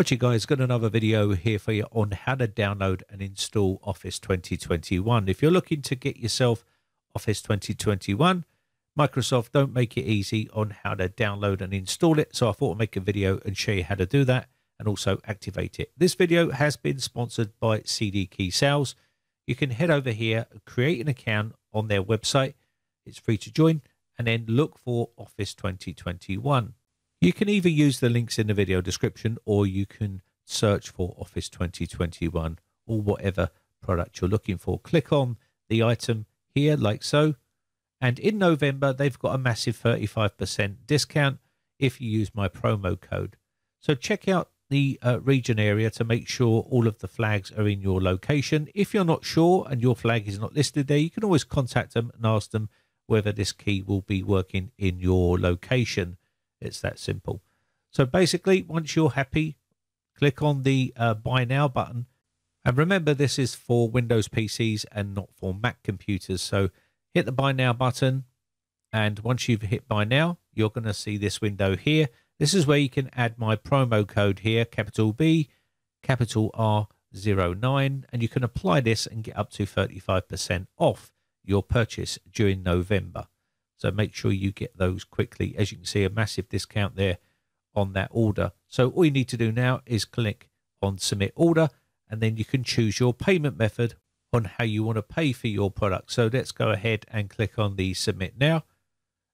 What you guys got another video here for you on how to download and install Office 2021. If you're looking to get yourself Office 2021, Microsoft don't make it easy on how to download and install it. So I thought I'd make a video and show you how to do that and also activate it. This video has been sponsored by CD Key Sales. You can head over here, create an account on their website. It's free to join and then look for Office 2021. You can either use the links in the video description or you can search for Office 2021 or whatever product you're looking for. Click on the item here like so. And in November, they've got a massive 35% discount if you use my promo code. So check out the uh, region area to make sure all of the flags are in your location. If you're not sure and your flag is not listed there, you can always contact them and ask them whether this key will be working in your location. It's that simple. So basically, once you're happy, click on the uh, Buy Now button. And remember, this is for Windows PCs and not for Mac computers. So hit the Buy Now button. And once you've hit Buy Now, you're going to see this window here. This is where you can add my promo code here, capital B, capital R09. And you can apply this and get up to 35% off your purchase during November. So make sure you get those quickly. As you can see, a massive discount there on that order. So all you need to do now is click on submit order and then you can choose your payment method on how you want to pay for your product. So let's go ahead and click on the submit now.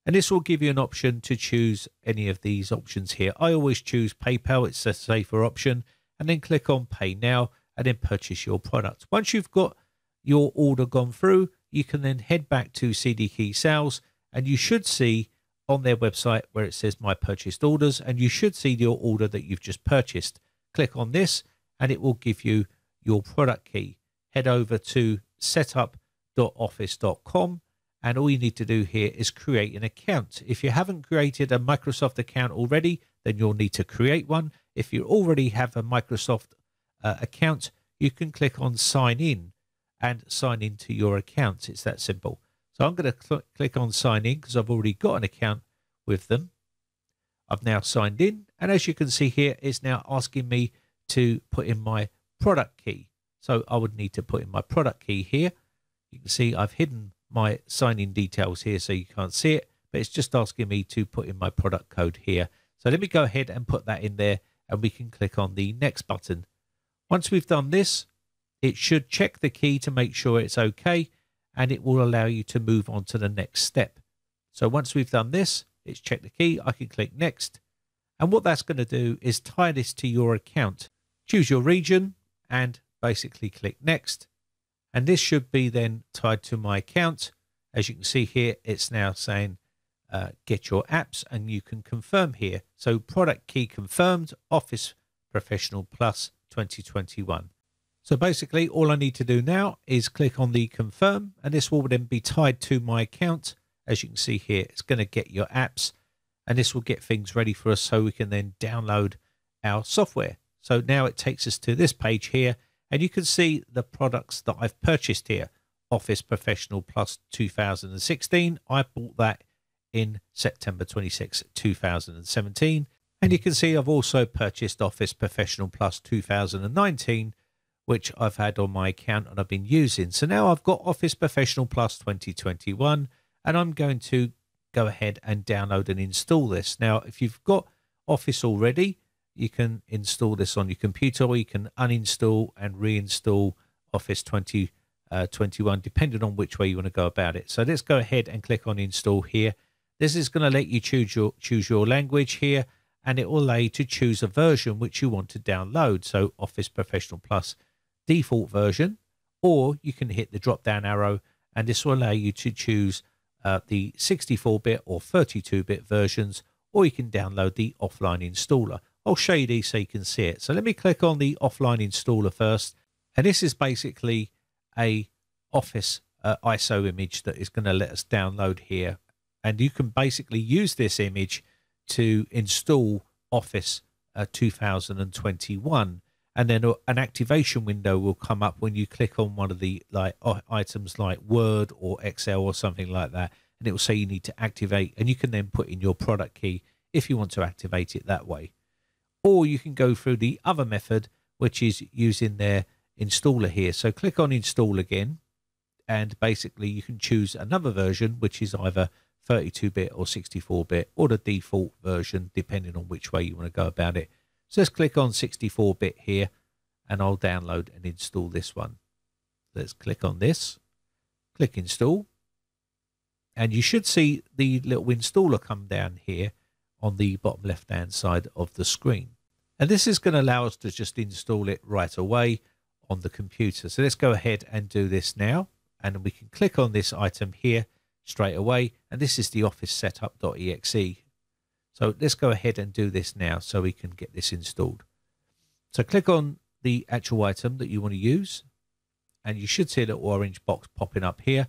And this will give you an option to choose any of these options here. I always choose PayPal, it's a safer option, and then click on pay now and then purchase your product. Once you've got your order gone through, you can then head back to CD Key Sales and you should see on their website where it says my purchased orders and you should see your order that you've just purchased. Click on this and it will give you your product key. Head over to setup.office.com and all you need to do here is create an account. If you haven't created a microsoft account already then you'll need to create one. If you already have a microsoft uh, account you can click on sign in and sign into your account. It's that simple so I'm going to cl click on sign in because I've already got an account with them. I've now signed in and as you can see here, it's now asking me to put in my product key. So I would need to put in my product key here. You can see I've hidden my sign-in details here so you can't see it, but it's just asking me to put in my product code here. So let me go ahead and put that in there and we can click on the next button. Once we've done this, it should check the key to make sure it's okay and it will allow you to move on to the next step. So once we've done this, it's check the key. I can click next. And what that's going to do is tie this to your account. Choose your region and basically click next. And this should be then tied to my account. As you can see here, it's now saying uh, get your apps and you can confirm here. So product key confirmed, Office Professional Plus 2021. So basically all I need to do now is click on the confirm and this will then be tied to my account. As you can see here, it's going to get your apps and this will get things ready for us so we can then download our software. So now it takes us to this page here and you can see the products that I've purchased here. Office Professional Plus 2016. I bought that in September 26, 2017. And you can see I've also purchased Office Professional Plus 2019 which I've had on my account and I've been using. So now I've got Office Professional Plus 2021 and I'm going to go ahead and download and install this. Now, if you've got Office already, you can install this on your computer or you can uninstall and reinstall Office 2021 uh, depending on which way you want to go about it. So let's go ahead and click on install here. This is going to let you choose your choose your language here and it will allow you to choose a version which you want to download. So Office Professional Plus default version, or you can hit the drop down arrow and this will allow you to choose uh, the 64 bit or 32 bit versions, or you can download the offline installer. I'll show you these so you can see it. So let me click on the offline installer first. And this is basically a Office uh, ISO image that is going to let us download here. And you can basically use this image to install Office uh, 2021 and then an activation window will come up when you click on one of the like items like Word or Excel or something like that, and it will say you need to activate, and you can then put in your product key if you want to activate it that way. or you can go through the other method, which is using their installer here. So click on install again, and basically you can choose another version, which is either 32-bit or 64-bit, or the default version, depending on which way you want to go about it. So let's click on 64-bit here, and I'll download and install this one. Let's click on this, click install, and you should see the little installer come down here on the bottom left hand side of the screen. And this is going to allow us to just install it right away on the computer. So let's go ahead and do this now. And we can click on this item here straight away. And this is the office setup.exe. So let's go ahead and do this now so we can get this installed. So click on the actual item that you want to use. And you should see a little orange box popping up here.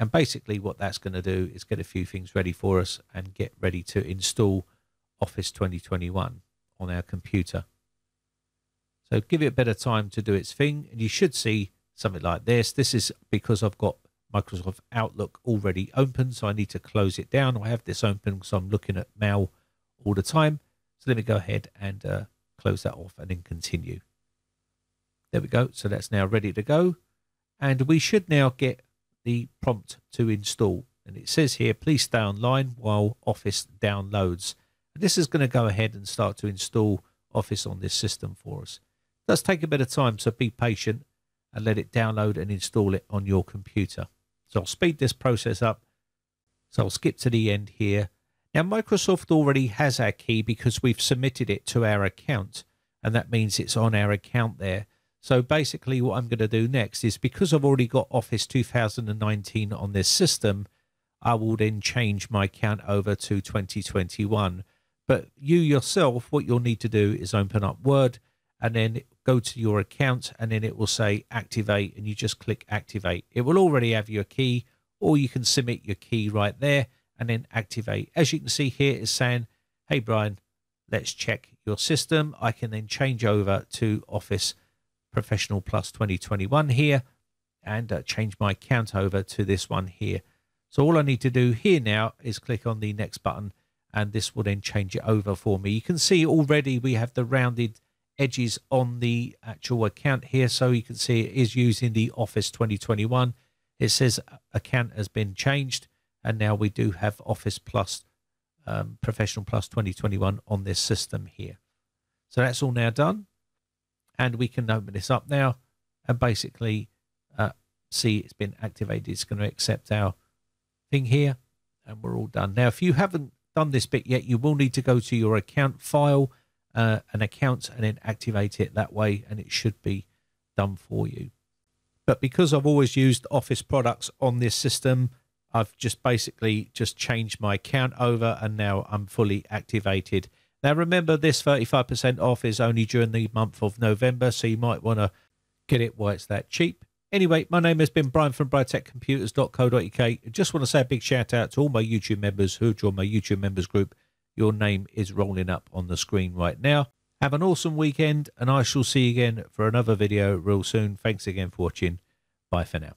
And basically what that's going to do is get a few things ready for us and get ready to install Office 2021 on our computer. So give it a bit of time to do its thing and you should see something like this. This is because I've got Microsoft Outlook already open, so I need to close it down. I have this open because I'm looking at mail all the time. So let me go ahead and uh, close that off and then continue. There we go. So that's now ready to go. And we should now get the prompt to install. And it says here, please stay online while Office downloads. And this is going to go ahead and start to install Office on this system for us. It does take a bit of time, so be patient and let it download and install it on your computer. So I'll speed this process up. So I'll skip to the end here. Now, Microsoft already has our key because we've submitted it to our account, and that means it's on our account there. So basically what I'm going to do next is because I've already got Office 2019 on this system, I will then change my account over to 2021. But you yourself, what you'll need to do is open up Word and then go to your account and then it will say activate and you just click activate. It will already have your key or you can submit your key right there and then activate. As you can see here, it's saying, hey, Brian, let's check your system. I can then change over to Office Professional Plus 2021 here and uh, change my account over to this one here. So all I need to do here now is click on the next button and this will then change it over for me. You can see already we have the rounded edges on the actual account here. So you can see it is using the Office 2021. It says account has been changed and now we do have Office Plus um, Professional Plus 2021 on this system here. So that's all now done and we can open this up now and basically uh, see it's been activated. It's going to accept our thing here and we're all done. Now, if you haven't done this bit yet, you will need to go to your account file, uh, an account, and then activate it that way, and it should be done for you. But because I've always used Office products on this system, I've just basically just changed my account over and now I'm fully activated. Now, remember, this 35% off is only during the month of November, so you might want to get it while it's that cheap. Anyway, my name has been Brian from briteccomputers.co.uk. I just want to say a big shout out to all my YouTube members who joined my YouTube members group. Your name is rolling up on the screen right now. Have an awesome weekend, and I shall see you again for another video real soon. Thanks again for watching. Bye for now.